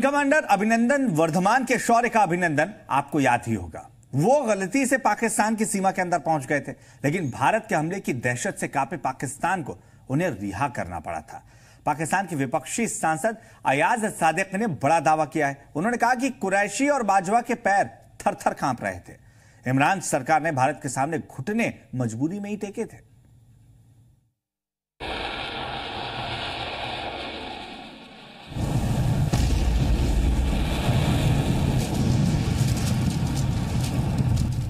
Commander Abhinandan Varthaman के शौर्य का अभिनंदन आपको याद ही होगा। वो गलती से पाकिस्तान की सीमा के अंदर पहुँच गए थे, लेकिन भारत के हमले की दहशत से कापे पाकिस्तान को उन्हें रिहा करना पड़ा था। पाकिस्तान के विपक्षी सांसद अयाज सादिक ने बड़ा दावा किया है। उन्होंने कहा कि कुरैशी और बाजवा के पैर थर थर काँप रहे थे। इमरान सरकार ने भारत के सामने घुटने मजबूरी में ही टेके थे।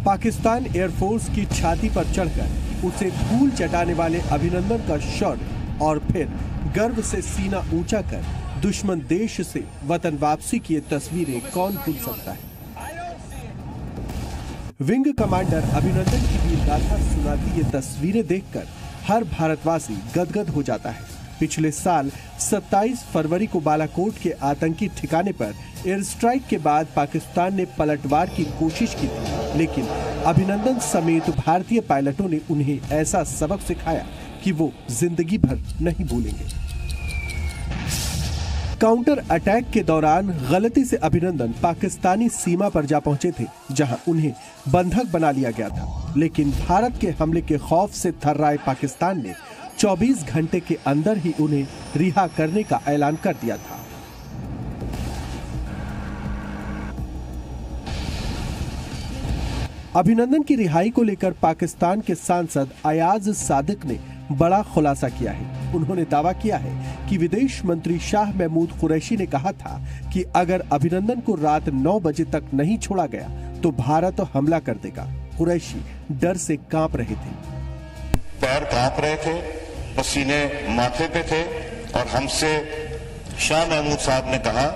पाकिस्तान एयरफोर्स की छाती पर चढ़कर उसे धूल चटाने वाले अभिनंदन का शौर्य और फिर गर्व से सीना ऊँचा कर दुश्मन देश से वतन वापसी की तस्वीरें कौन भूल सकता है? विंग कमांडर अभिनंदन की वीर गाथा सुनाती ये तस्वीरें देखकर हर भारतवासी गदगद हो जाता है। पिछले साल 27 फरवरी को बालाकोट के आतंकी ठिकाने पर एयर स्ट्राइक के बाद पाकिस्तान ने पलटवार की कोशिश की थी। लेकिन अभिनंदन समेत भारतीय पायलटों ने उन्हें ऐसा सबक सिखाया कि वो ज़िंदगी भर नहीं भूलेंगे। काउंटर अटैक के दौरान गलती से अभिनंदन पाकिस्तानी सीमा पर जा पहुँचे थे, जहाँ उन्हें बंधक बना लिया गया था। लेकिन भारत के हमले के खौफ से थर्राए पाकिस्तान ने 24 घंटे के अंदर ही उन्हें रिहा करने का ऐलान कर दिया था। अभिनंदन की रिहाई को लेकर पाकिस्तान के सांसद अयाज सादिक ने बड़ा खुलासा किया है। उन्होंने दावा किया है कि विदेश मंत्री शाह महमूद कुरैशी ने कहा था कि अगर अभिनंदन को रात 9 बजे तक नहीं छोड़ा गया तो भारत हमला कर देगा। कुरैशी डर से काँप रहे थे। पैर काँप रहे थे, पसीने माथे पे थे और हमसे शाह महमूद साहब ने कहा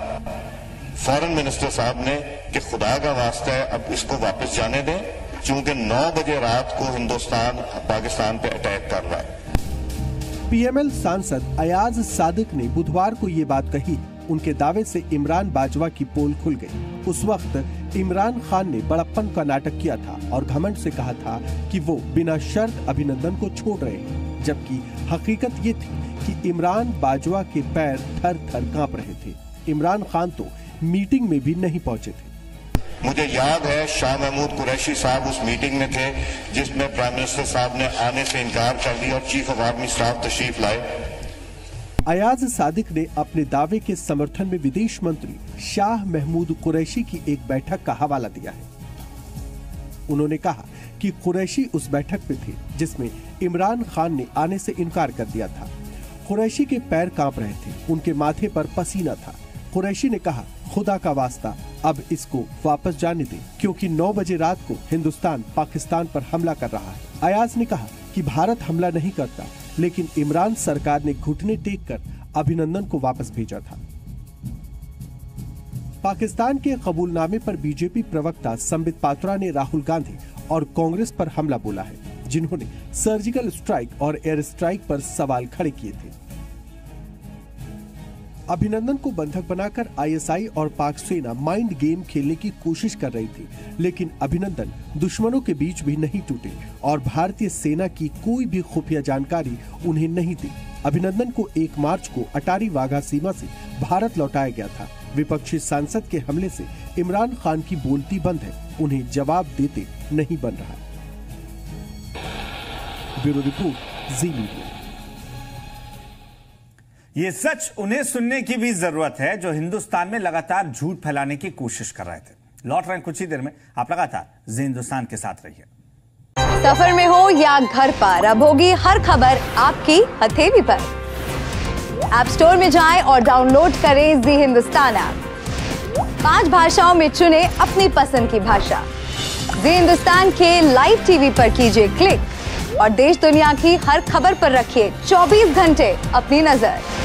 फॉरेन मिनिस्टर साहब ने कि खुदा का वास्ता है अब इसको वापस जाने दें क्योंकि 9 बजे रात को हिंदुस्तान, पाकिस्तान पे अटैक कर रहा है। पीएमएल सांसद अयाज सादिक ने बुधवार को ये बात कही। उनके दावे से इमरान बाजवा की पोल खुल गई। उस वक्त इमरान खान ने बड़प्पन का नाटक किया था और घमंड से कहा था कि वो बिना शर्त अभिनंदन को छोड़ रहे हैं। जबकि हकीकत ये थी कि इमरान बाजवा के पैर थर थर काँप रहे थे। इमरान खान तो मीटिंग में भी नहीं पहुँचे थे। मुझे याद है शाह महमूद कुरैशी साहब उस मीटिंग में थे जिसमें प्राइम मिनिस्टर साहब ने आने से इनकार कर दिया और चीफ ऑफ़ आर्मी स्टाफ तशरीफ़ लाए। अयाज सादिक ने अपने दावे के समर्थन में विदेश मंत्री शाह महमूद कुरैशी की एक बैठक का हवाला दिया है। उन्होंने कहा कि कुरैशी उस बैठक में थे जिसमें इमरान खान ने आने से इनकार कर दिया था। कुरैशी के पैर काँप रहे थे उनके माथे पर पसीना था। कुरैशी ने कहा खुदा का वास्ता। अब इसको वापस जाने दें, क्योंकि 9 बजे रात को हिंदुस्तान पाकिस्तान पर हमला कर रहा है। अयाज ने कहा कि भारत हमला नहीं करता, लेकिन इमरान सरकार ने घुटने टेक कर अभिनंदन को वापस भेजा था। पाकिस्तान के कबूलनामे पर बीजेपी प्रवक्ता संबित पात्रा ने राहुल गांधी और कांग्रेस पर हमला बोला है, जिन्होंने सर्जिकल स्ट्राइक और एयर स्ट्राइक पर सवाल खड़े किए थे। अभिनंदन को बंधक बनाकर आईएसआई और पाक सेना माइंड गेम खेलने की कोशिश कर रही थी, लेकिन अभिनंदन दुश्मनों के बीच भी नहीं टूटे और भारतीय सेना की कोई भी खुफिया जानकारी उन्हें नहीं दी। अभिनंदन को एक मार्च को अटारी वाघा सीमा से भारत लौटाया गया था। विपक्षी सांसद के हमले से इमरान खान की बोलती बंद है, उन्हें जवाब देते नहीं बन रहा। Bureau report, Zee media. ये सच उन्हें सुनने की भी ज़रूरत है जो हिंदुस्तान में लगातार झूठ फैलाने की कोशिश कर रहे थे। लौट रहे कुछ ही देर में। आप लगातार जी हिंदुस्तान के साथ रहिए। सफ़र में हो या घर पर, अब होगी हर खबर आपकी हथेली पर। ऐप स्टोर में जाएँ और डाउनलोड करें जी हिंदुस्तान ऐप पाँच भाषाओं में चुने अपनी पसंद की भाषा। जी हिंदुस्तान के लाइव टीवी पर कीजिए क्लिक और देश दुनिया की हर खबर पर रखिए 24 घंटे अपनी नज़र।